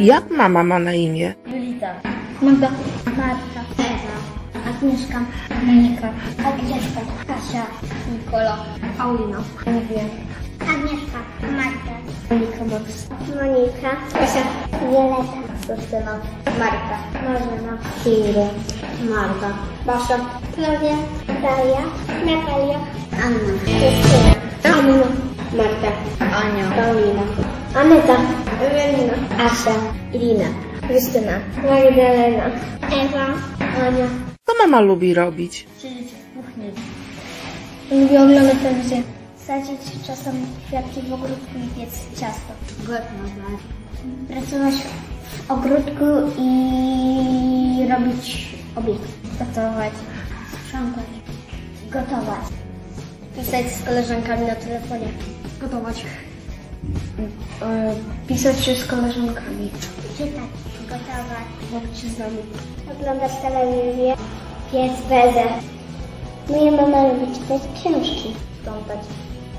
Jak mama ma na imię? Julita. Magda. Marta. Ewa. Agnieszka. Monika. Agnieszka. Kasia. Nikola. Paulina. Nie wiem. Agnieszka. Marta. Monika Max. Monika. Kasia. Violeta. Justyna. Marta. Marzena. Kinga. Marta. Basia. Klaudia. Daria. Natalia. Anna. Justyna. Anna. Marta. Ania. Paulina. Aneta. Ewelina. Asia. Irina. Justyna. Magdalena. Ewa. Ania. Co mama lubi robić? Siedzieć w kuchni. Lubię oglądać telewizję. Sadzić czasem kwiatki w ogródku i piec ciasto. Gotować. Pracować w ogródku i robić obiad. Gotować. Sprzątać. Gotować. Pisać z koleżankami na telefonie. Gotować. E, Pisać się z koleżankami. Czytać. Gotować. Bawić się z nami. Oglądać telewizję. Piec bezę. Moja mama lubi czytać książki. Sprzątać.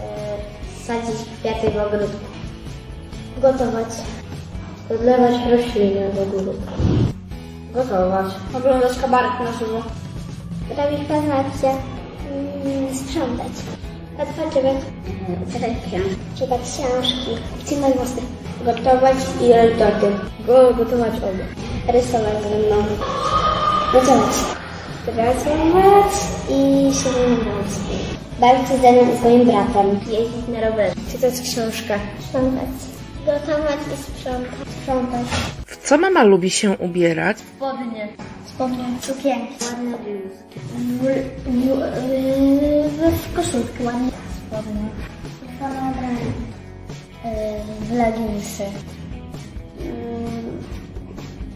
E, sadzić kwiaty w ogródku. Gotować. Podlewać rośliny w ogródku. Gotować. Oglądać kabaret na żywo. Robić paznokcie. Mm, sprzątać. Odpoczywać. Czytać książki. Czytać książki. Trzymać włosy. Gotować i robić torty. Go, gotować obiad. Rysować ze mną. Gotować. Pracować i się zajmować. Bawić się ze z moim bratem. Jeździć na rowerze. Czytać książkę. Sprzątać. Gotować i sprzątać. Sprzątać. W co mama lubi się ubierać? Spodnie. Spodnie. Sukienki. Ładne bluzki. W, koszulki ładne. Spodnie. Same. Yy, W leginsy. Yy,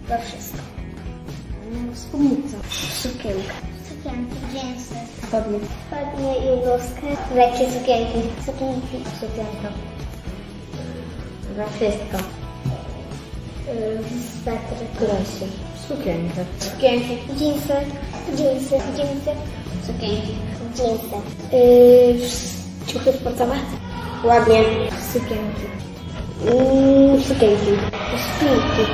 To wszystko. Spódnica. Sukienka. Sukienki, dżinsy. Spodnie. Spodnie i bluzkę. Lekkie sukienki. Sukienki. Sukienka. Za wszystko. Swetry. Dresy. Sukienkę. Sukienki. Dżinsy. Dżinsy. Dżinsy. Sukienki. Dżinsy. Yy, ciuchy sportowe. Ładnie. Sukienki. Yy, sukienki. Szpilki.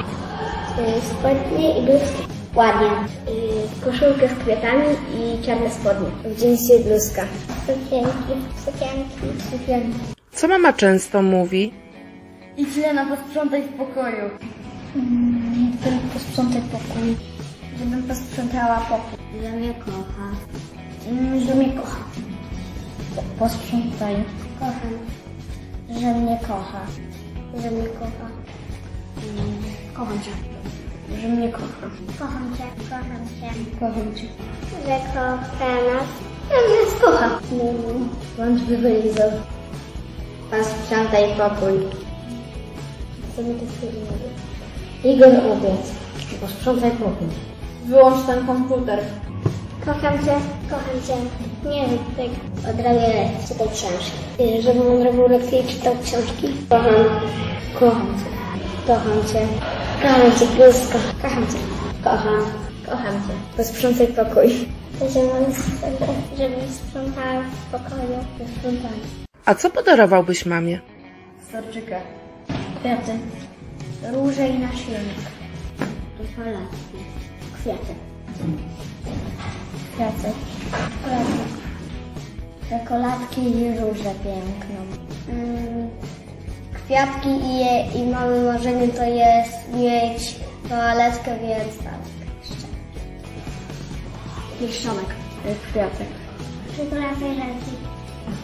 Yy, spodnie i bluzki. Ładnie. Yy, koszulkę z kwiatami i czarne spodnie. W dżinsie i bluzka. Sukienki. Sukienki. Sukienki. Co mama często mówi? Idź Lena, posprzątaj w pokoju. Mm, posprzątaj pokój. Żebym posprzątała pokój. Że mnie kocha. Mm, że mnie kocha. Posprzątaj. Kocham. Że mnie kocha. Że mnie kocha. Mm, kocham cię. Że mnie kocha. Kocham cię. Kocham cię. Kocham cię. Że kocha nas. Że nas kocha. Bądź wywylizał. Pan sprzątaj pokój. Co mi to? Igor obiad. Posprzątaj pokój. Wyłącz ten komputer. Kocham cię, kocham cię. Nie rób tego. Odrabię czytać książki. Y, Żebym odrobił lekcje i czytał książki. Kocham. Kocham cię. Kocham cię. Kocham cię, bluzko. Kocham cię. Kocham. Kocham cię. Posprzątaj pokój. Żebym, żebym sprzątała w pokoju. Posprzątanie. A co podarowałbyś mamie? Storczyka. Kwiaty. Róże i nasiennik. Czekoladki. Kwiaty. Kwiaty. Czekoladki. Czekoladki i różę piękną. Mm, kwiatki i, je, i małe marzenie to jest mieć toaletkę, więc tak. To jest kwiatek. Czekolady ręki.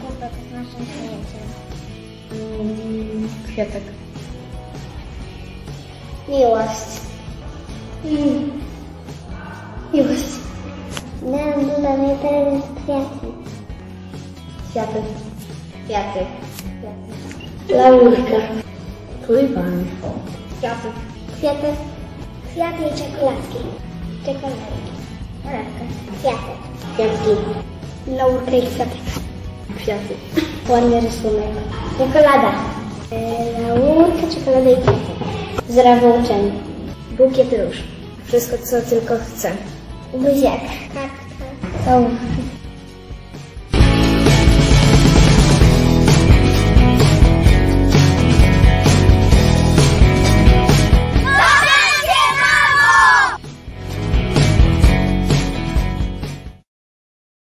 Kubek z naszym przyjacielem. Mm, kwiatek. Miłość. Mm. Miłość. Dla, dla mnie jest kwiaty. Kwiaty. Kwiaty. Laurka. Tulipan. Kwiaty. Kwiaty. Kwiaty i czekoladki. Czekoladki. Kwiaty. Kwiatki. Laurka i kwiaty. Kwiaty. Ładny rysunek. Czekolada. E, Laurka, czekolada i kwiaty. Zdrowe uczenie. Bukiet róż. Wszystko, co tylko chcę. Buziak. Tak, tak. Całówki.